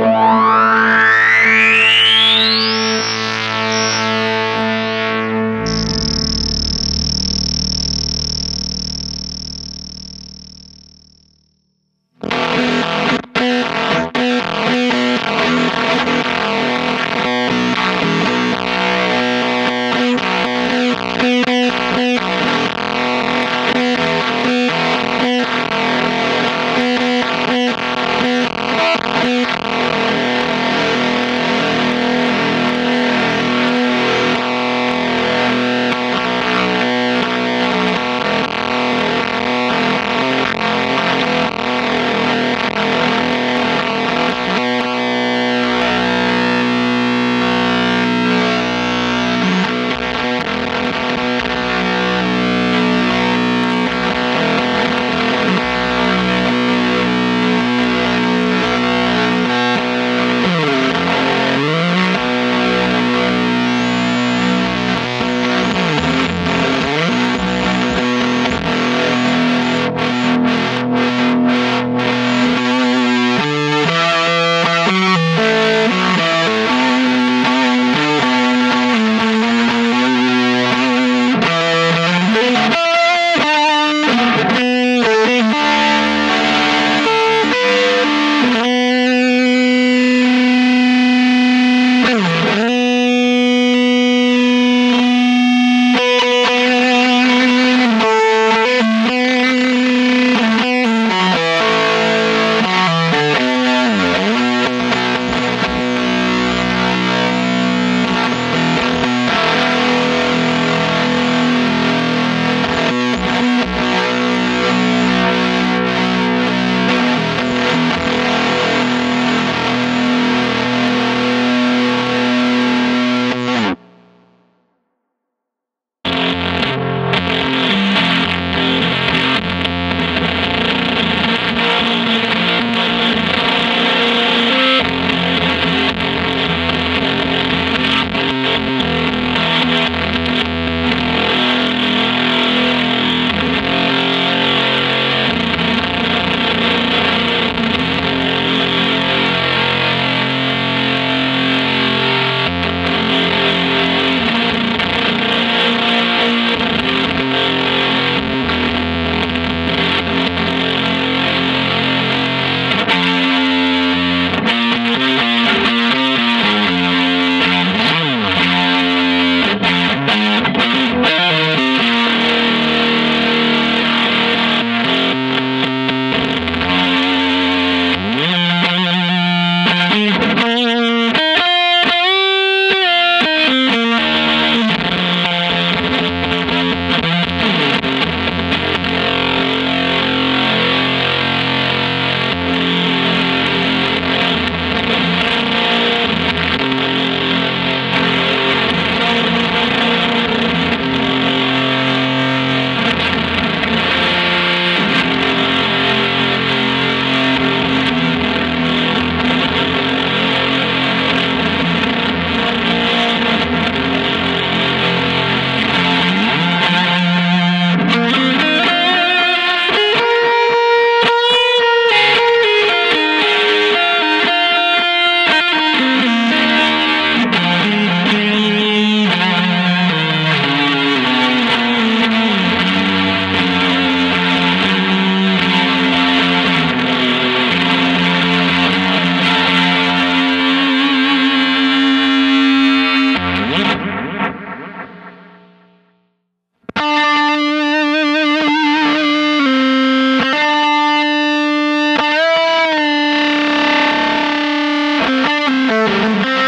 Wow. Música